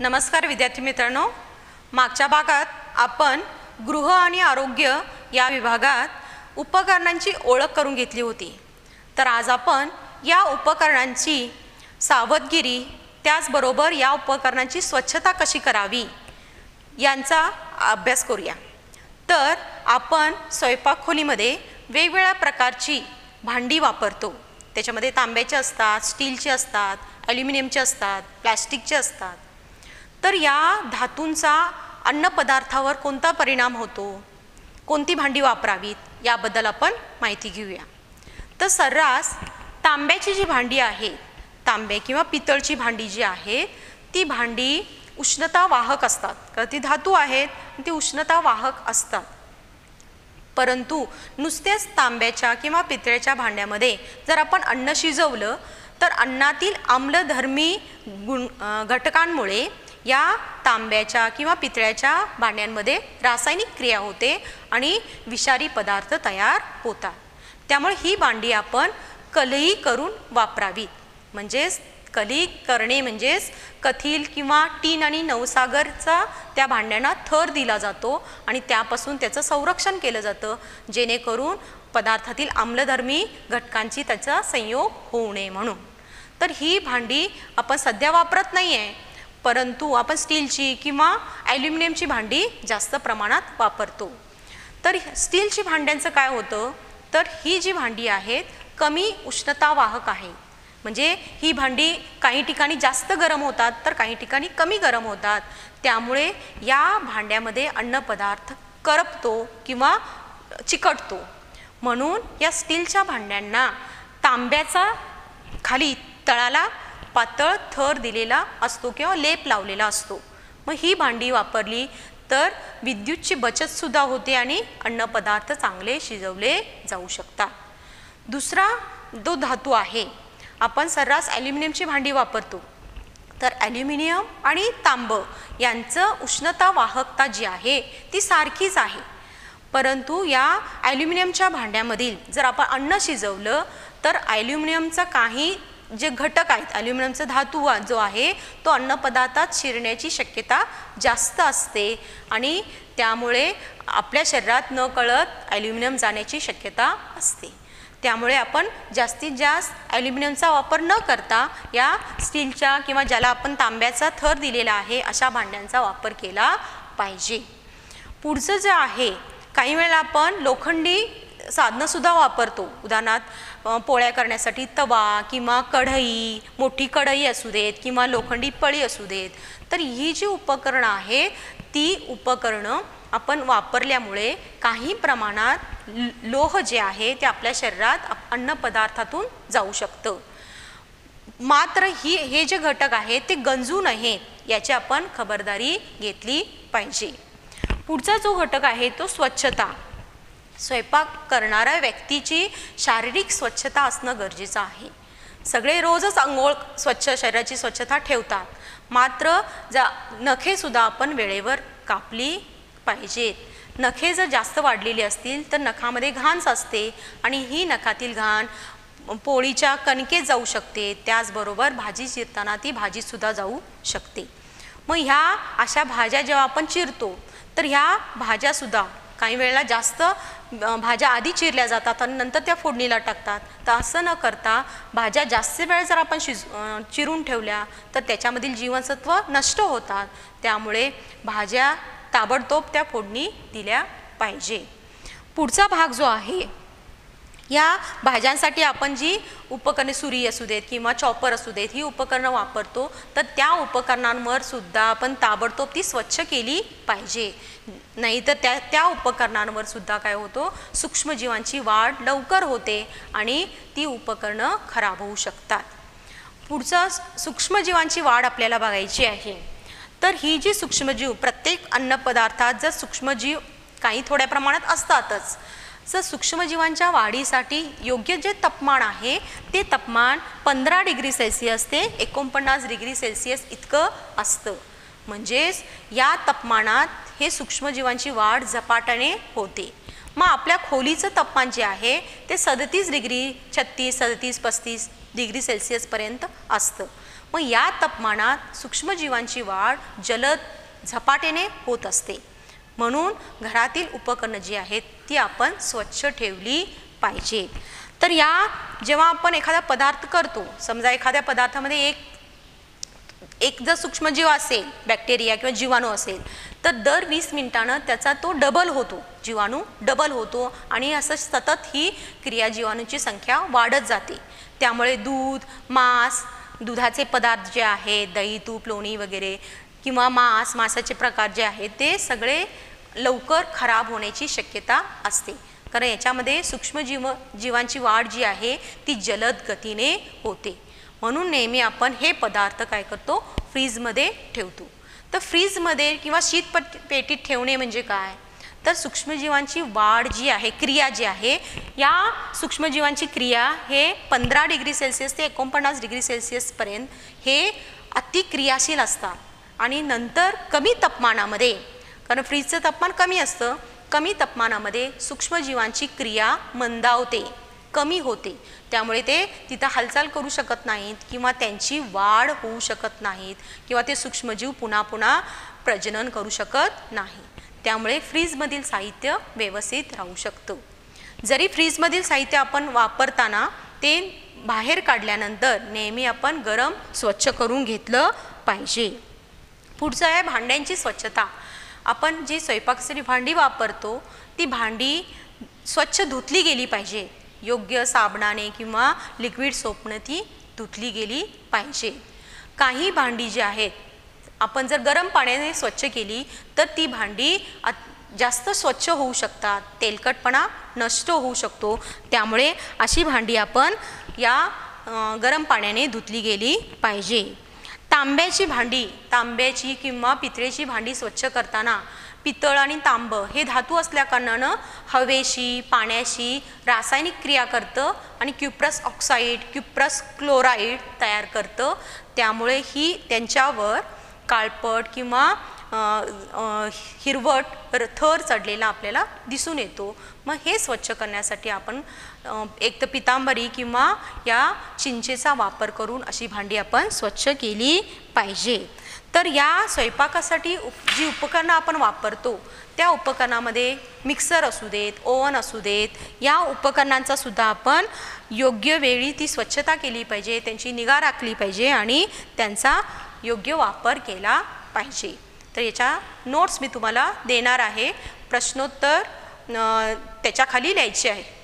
नमस्कार विद्यार्थी मित्रांनो. मागच्या भागात आपण गृह आणि आरोग्य या विभागात उपकरणांची ओळख करून घेतली होती. तर आज आपण या उपकरणांची सावधगिरी त्याचबरोबर या उपकरणांची स्वच्छता कशी करावी यांचा अभ्यास करूया. तर आपण स्वयंपाक खोलीमध्ये वेगवेगळ्या प्रकारची भांडी वापरतो. त्याच्यामध्ये तांब्याचे असतात स्टीलचे असतात ॲल्युमिनियमचे असतात प्लॅस्टिकचे असतात. तर या धातूंचा अन्नपदार्थावर कोणता परिणाम होतो? कोणती भांडी वापरावीत? याबद्दल आपण माहिती घेऊया. तर सर्रास तांब्याची जी भांडी आहे तांबे किंवा पितळची भांडी जी आहे ती भांडी उष्णता वाहक असतात. कारण ती धातू आहेत ती उष्णता वाहक असतात. परंतु नुसत्याच तांब्याच्या किंवा पितळ्याच्या भांड्यामध्ये जर आपण अन्न शिजवलं तर अन्नातील आम्लधर्मी गुण घटकांमुळे या तांब्याच्या किंवा पितळ्याच्या भांड्यांमध्ये रासायनिक क्रिया होते आणि विषारी पदार्थ तयार होतात. त्यामुळे ही भांडी आपण कलई करून वापरावीत. म्हणजेच कली करणे म्हणजेच कथील किंवा टीन आणि नवसागरचा त्या भांड्यांना थर दिला जातो आणि त्यापासून त्याचं संरक्षण केलं जातं जेणेकरून पदार्थातील आम्लधर्मी घटकांची त्याचा संयोग होऊ नये म्हणून. तर ही भांडी आपण सध्या वापरत नाही आहे परंतु आपण स्टीलची किंवा ॲल्युमिनियमची भांडी जास्त प्रमाणात वापरतो. तर स्टीलची भांड्यांचं काय होतं? तर ही जी भांडी आहेत कमी उष्णता वाहक आहे. म्हणजे ही भांडी काही ठिकाणी जास्त गरम होतात तर काही ठिकाणी कमी गरम होतात. त्यामुळे या भांड्यामध्ये अन्नपदार्थ करपतो किंवा चिकटतो. म्हणून या स्टीलच्या भांड्यांना तांब्याचा खाली तळाला पातळ थर दिलेला असतो किंवा लेप लावलेला असतो. मग ही भांडी वापरली तर विद्युतची बचतसुद्धा होते आणि अन्नपदार्थ चांगले शिजवले जाऊ शकतात. दुसरा जो धातू आहे आपण सर्रास ॲल्युमिनियमची भांडी वापरतो. तर ॲल्युमिनियम आणि तांब यांचं उष्णता वाहकता जी आहे ती सारखीच आहे. परंतु या ॲल्युमिनियमच्या भांड्यामधील जर आपण अन्न शिजवलं तर ॲल्युमिनियमचा काही जे घटक आहेत ॲल्युमिनियमचा धातू जो आहे तो अन्नपदार्थात शिरण्याची शक्यता जास्त असते आणि त्यामुळे आपल्या शरीरात न कळत ॲल्युमिनियम जाण्याची शक्यता असते. त्यामुळे आपण जास्तीत जास्त ॲल्युमिनियमचा वापर न करता या स्टीलच्या किंवा ज्याला आपण तांब्याचा थर दिलेला आहे अशा भांड्यांचा वापर केला पाहिजे. पुढचं जे आहे काही वेळेला आपण लोखंडी साधनंसुद्धा वापरतो. उदाहरणार्थ पोळ्या करण्यासाठी तवा किंवा कढई मोठी कढई असू देत किंवा लोखंडी पळी असू देत. तर ही जी उपकरणं आहेत ती उपकरणं आपण वापरल्यामुळे काही प्रमाणात लोह जे आहे ते आपल्या शरीरात अन्नपदार्थातून जाऊ शकतं. मात्र ही हे जे घटक आहेत ते गंजू नये याची आपण खबरदारी घेतली पाहिजे. पुढचा जो घटक आहे तो स्वच्छता. स्वयंपाक करणाऱ्या व्यक्तीची शारीरिक स्वच्छता असणं गरजेचं आहे. सगळे रोजच आंघोळ स्वच्छ शरीराची स्वच्छता ठेवतात. मात्र जा नखेसुद्धा आपण वेळेवर कापली पाहिजेत. नखे जर जास्त वाढलेली असतील तर नखामध्ये घाण असते आणि ही नखातील घाण पोळीच्या कणकेत जाऊ शकते. त्याचबरोबर भाजी चिरताना ती भाजीसुद्धा जाऊ शकते. मग ह्या अशा भाज्या जेव्हा आपण चिरतो तर ह्या भाज्यासुद्धा काही वेळेला जास्त भाज्या आधी चिरल्या जातात आणि नंतर त्या फोडणीला टाकतात. तर असं न करता भाज्या जास्त वेळ जर आपण शिज चिरून ठेवल्या तर त्याच्यामधील जीवनसत्व नष्ट होतात. त्यामुळे भाज्या ताबडतोब त्या फोडणी दिल्या पाहिजे. पुढचा भाग जो आहे या भाज्यांसाठी आपण जी उपकरणे सुरी असू देत किंवा चॉपर असू देत ही उपकरणं वापरतो. तर त्या उपकरणांवर सुद्धा आपण ताबडतोब ती स्वच्छ केली पाहिजे. नाही तर त्या त्या उपकरणांवर सुद्धा काय होतो? सूक्ष्मजीवांची वाढ लवकर होते आणि ती उपकरणं खराब होऊ शकतात. पुढचं सूक्ष्मजीवांची वाढ आपल्याला बघायची आहे. तर ही जी सूक्ष्मजीव प्रत्येक अन्नपदार्थात जर सूक्ष्मजीव काही थोड्या प्रमाणात असतातच सर सूक्ष्मजीवांच्या वाढीसाठी योग्य जे तापमान आहे ते तापमान पंधरा डिग्री सेल्सिअस ते एकोणपन्नास डिग्री सेल्सिअस इतकं असतं. म्हणजेच या तापमानात हे सूक्ष्मजीवांची वाढ झपाट्याने होते. मग आपल्या खोलीचं तापमान जे आहे ते सदतीस डिग्री छत्तीस सदतीस पस्तीस डिग्री सेल्सिअसपर्यंत असतं. मग या तापमानात सूक्ष्मजीवांची वाढ जलद झपाट्याने होत असते. म्हणून घरातील उपकरणं जी आहेत ती आपण स्वच्छ ठेवली पाहिजेत तर या जेव्हा आपण एखादा पदार्थ करतो समजा एखाद्या पदार्थामध्ये एक एक जर सूक्ष्मजीव असेल बॅक्टेरिया किंवा जीवाणू असेल तर दर वीस मिनिटानं त्याचा तो डबल होतो. जीवाणू डबल होतो आणि असं सतत ही क्रिया जीवाणूची संख्या वाढत जाते. त्यामुळे दूध मांस दुधाचे पदार्थ जे आहेत दही तूप लोणी वगैरे किंवा मांस मांसाचे प्रकार जे आहेत ते सगळे लवकर खराब होण्याची शक्यता असते. कारण याच्यामध्ये सूक्ष्मजीव जीवांची वाढ जी आहे ती जलद गतीने होते. म्हणून नेहमी आपण हे पदार्थ काय करतो? फ्रीजमध्ये ठेवतो. तर फ्रीजमध्ये किंवा शीतपट पेटीत ठेवणे म्हणजे काय? तर सूक्ष्मजीवांची वाढ जी आहे क्रिया जी आहे या सूक्ष्मजीवांची क्रिया हे पंधरा डिग्री सेल्सिअस ते एकोणपन्नास डिग्री सेल्सिअसपर्यंत हे अतिक्रियाशील असतात. आणि नंतर कमी तापमानामध्ये कारण फ्रीजचं तापमान कमी असतं. कमी तापमानामध्ये सूक्ष्मजीवांची क्रिया मंदावते कमी होते. त्यामुळे ते तिथं हालचाल करू शकत नाहीत किंवा त्यांची वाढ होऊ शकत नाहीत किंवा ते सूक्ष्मजीव पुन्हा पुन्हा प्रजनन करू शकत नाही. त्यामुळे फ्रीजमधील साहित्य व्यवस्थित राहू शकतं. जरी फ्रीजमधील साहित्य आपण वापरताना ते बाहेर काढल्यानंतर नेहमी आपण गरम स्वच्छ करून घेतलं पाहिजे. पुढचं आहे भांड्यांची स्वच्छता. आपण जी स्वयंपाकासाठी भांडी वापरतो ती भांडी स्वच्छ धुतली गेली पाहिजे. योग्य साबणाने किंवा लिक्विड सोपनं ती धुतली गेली पाहिजे. काही भांडी जी आहेत आपण जर गरम पाण्याने स्वच्छ केली तर ती भांडी जास्त स्वच्छ होऊ शकतात. तेलकटपणा नष्ट होऊ शकतो. त्यामुळे अशी भांडी आपण या गरम पाण्याने धुतली गेली पाहिजे. तांब्याची भांडी तांब्याची किंवा पितळेची भांडी स्वच्छ करताना पितळ आणि तांब हे धातू असल्याकारणानं हवेशी पाण्याशी रासायनिक क्रिया करतं आणि क्युप्रस ऑक्साईड क्युप्रस क्लोराईड तयार करतं. त्यामुळे ही त्यांच्यावर काळपट किंवा हिरवट थर चढलेला आपल्याला दिसून येतो. मग हे स्वच्छ करण्यासाठी आपण एक तर पितांबरी किंवा या चिंचेचा वापर करून अशी भांडी आपण स्वच्छ केली पाहिजे. तर या स्वयंपाकासाठी उप जी उपकरणं आपण वापरतो त्या उपकरणामध्ये मिक्सर असू देत ओव्हन असू देत या उपकरणांचा सुद्धा आपण योग्य वेळी ती स्वच्छता केली पाहिजे त्यांची निगा राखली पाहिजे आणि त्यांचा योग्य वापर केला पाहिजे. तर याच्या नोट्स मी तुम्हाला देणार आहे. प्रश्नोत्तर त्याच्याखाली लिहायचे आहे